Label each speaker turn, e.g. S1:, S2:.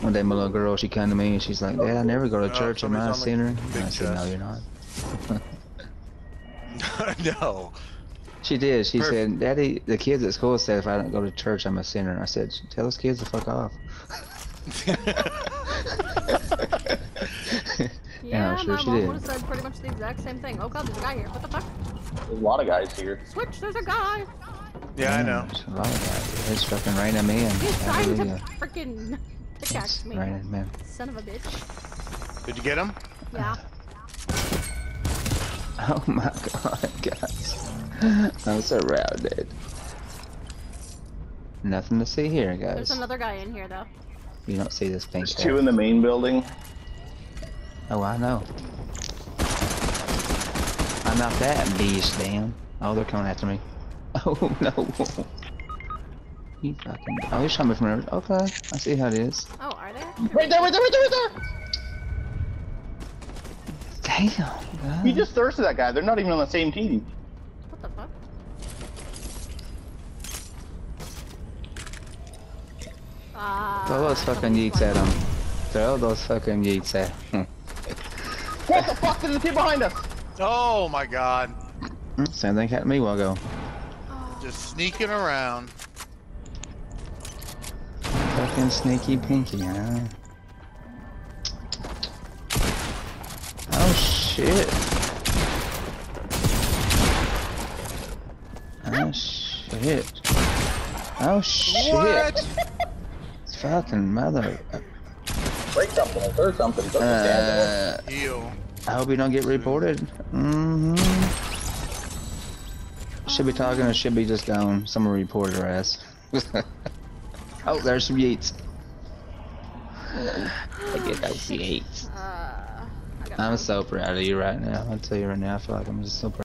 S1: One day my little girl, she came to me and she's like, Dad, I never go to
S2: Oh,
S1: church. Am I a
S2: somebody's on
S1: sinner? I
S2: big
S1: said, No, you're not.
S2: no.
S1: She did. She
S2: Perfect.
S1: said, Daddy, the kids at school said if I don't go to church, I'm a sinner. I said, Tell those kids to fuck off.
S3: Yeah,
S1: I'm sure
S3: my
S1: she
S3: mom
S1: did.
S3: would have said pretty much the exact same thing. Oh god, there's a guy here. What the fuck?
S4: There's a lot of guys here.
S3: Switch, there's a guy.
S2: Yeah, I know.
S1: There's a lot of that. It's fucking raining men.
S3: He's trying to
S1: Hallelujah.
S3: freaking pickaxe
S1: It's
S3: me.
S1: raining men.
S3: Son of a bitch.
S2: Did you get him?
S3: Yeah.
S1: Oh my god, guys. I'm surrounded. Nothing to see here, guys.
S3: There's another guy in here though.
S1: You don't see this thing.
S4: There's
S1: cat.
S4: two in the main building.
S1: Oh, I know. I'm not that beast, damn. Oh, they're coming after me. Oh, no. You fucking... Oh, he's shot me from there. Okay, I see how it is.
S3: Oh, are they?
S4: Right there, right there, right there, right there!
S1: Damn,
S4: He
S1: God.
S4: just thirsted that guy. They're not even on the same team.
S3: What the fuck? Ah.
S1: Throw those fucking yeets at him. Throw those fucking yeets at him.
S4: What the fuck? There's a kid behind us!
S2: Oh my god.
S1: Same thing happened to me a while ago.
S2: Just sneaking around.
S1: Fucking sneaky pinky, huh? Oh shit. Oh shit. Oh shit.
S2: What?
S1: It's fucking mother.
S4: Break something, or third something. Don't just.
S1: Uh,
S2: Heal.
S1: I hope you don't get reported. Mm-hmm. Should be talking or should be just gone. Someone reported her ass. oh, there's some yeets. I get those yeets.
S3: Uh,
S1: I'm so proud of you right now. I'll tell you right now, I feel like I'm just so proud.